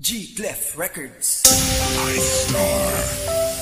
G Clef Records. Dati-rati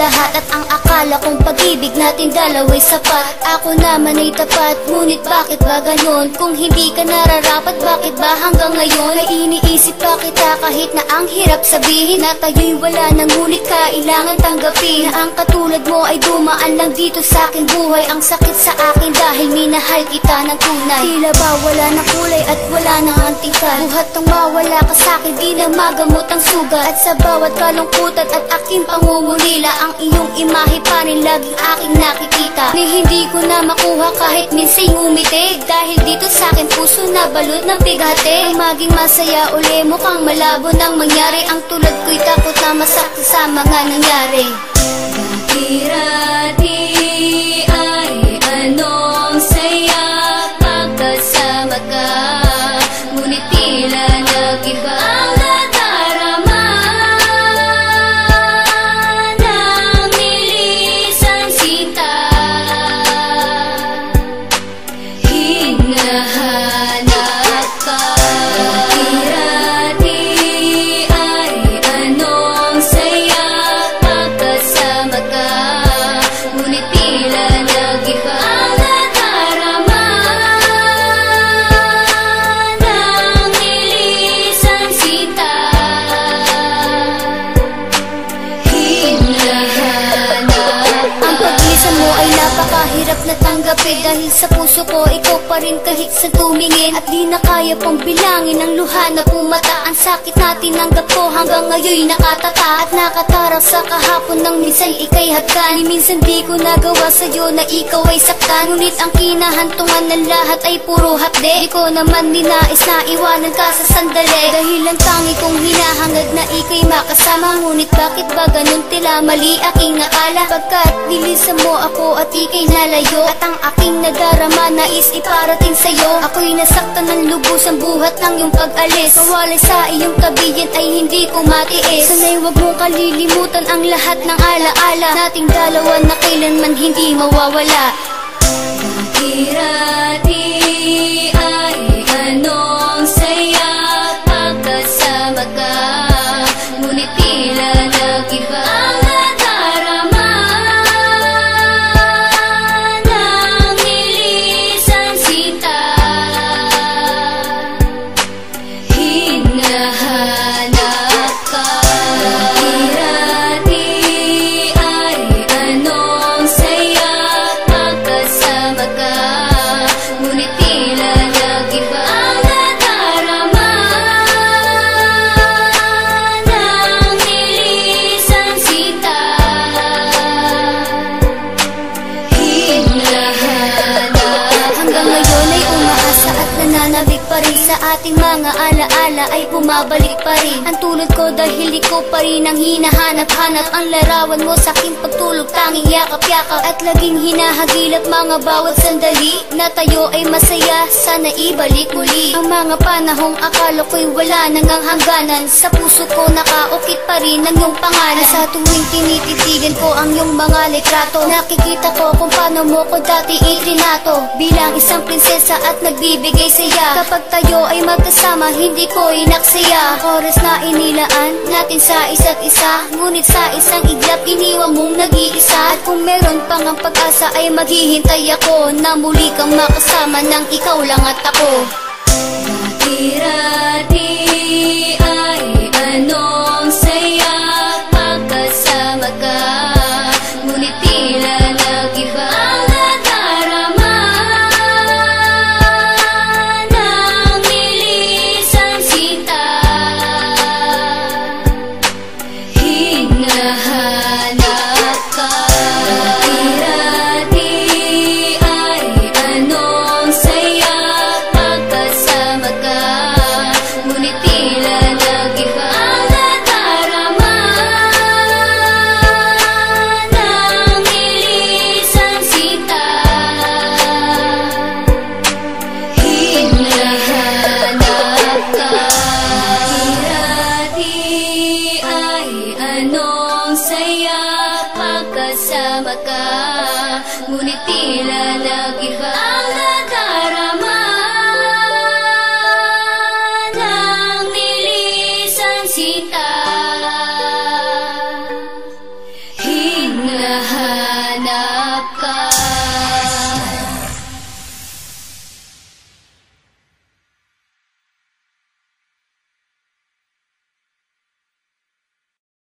lahat At ang akala kong pag-ibig natin dalaway sapat. Ako naman ay tapat, ngunit bakit ba ganon? Kung hindi ka nararapat, bakit ba hanggang ngayon? Ay iniisip pa kita? Kahit na ang hirap sabihin Na tayo'y wala nang ngunit kailangan tanggapin Na ang katulad mo ay dumaan lang dito sa aking buhay. Ang sakit sa akin dahil minahal kita ng tunay. Tila ba wala na kulay at wala na antingkan Buhat ng mawala ka sa akin, di na magamot ang sugat. At sa bawat kalungkutan at aking pangungulila Ang iyong imahe pa rin laging aking nakikita. Ni hindi ko na makuha kahit minsing umitig. Dahil dito sa akin puso na balot ng bigate Ang maging masaya uli mukhang malabo nang mangyari. Ang tulad ko'y takot na masakit sa mga nangyari Dati-rati napakahirap na tanggapin Dahil sa puso ko, ikaw pa rin kahit sa tumingin. At di na kaya pang bilangin ang luha na pumata Ang sakit na tinanggap ko hanggang ngayon nakatata At nakatarang sa kahapon nang minsan ikay hagkan minsan di ko nagawa sa'yo na ikaw ay saktan. Ngunit ang kinahantungan ng lahat ay puro hapde. Di ko naman ninais na iwanan ka sa sandali. Dahil ang tangi kong hinahangad na ikay makasama. Ngunit bakit ba ganun tila mali aking akala Pagkat nilisan mo ako at ikay nalayo At ang aking nadarama nais iparating sa'yo. Ako'y nasaktan ng lubos ang buhat ng iyong pag-alis. Kawalay sa iyong kabiyan ay hindi ko matiis. Sana'y wag mong kalilimutan ang lahat ng alaala Nating dalawa na kailanman hindi mawawala. Dati-rati ay anong saya Pagkasama ka? Ngunit tila hinahanap ka. Hirati ay anong saya Pagkasama ka. Ngunit tila nag-iba ang nadarama Nang nilisan sita. Hinahanap Hanggang ngayon ay umaasa at nananabik pa rin sa atin ating mga alaala ay bumabalik pa rin. Ang tulad ko dahil ko pa rin ang hinahanap-hanap. Ang larawan mo sa aking pagtulog tanging yakap-yakap. At laging hinahagilap mga bawat sandali. Na tayo ay masaya, sana ibalik muli. Ang mga panahong akala ko'y wala nang ang hangganan. Sa puso ko nakaukit pa rin ang iyong pangalan. Sa tuwing tinititigan ko ang iyong mga litrato Nakikita ko kung paano mo ko dati itrinato Bilang isang prinsesa at nagbibigay saya. Kapag tayo ay magkasama hindi ko inaksaya Oras na inilaan natin sa isa't isa. Ngunit sa isang iglap iniwan mong nag-iisa. At kung meron pang ang pag-asa ay maghihintay ako Na muli kang makasama ng ikaw lang at ako. Dati-rati Ngunit tila nag-iba ang nadarama Nang nilisang sita. Hinahanap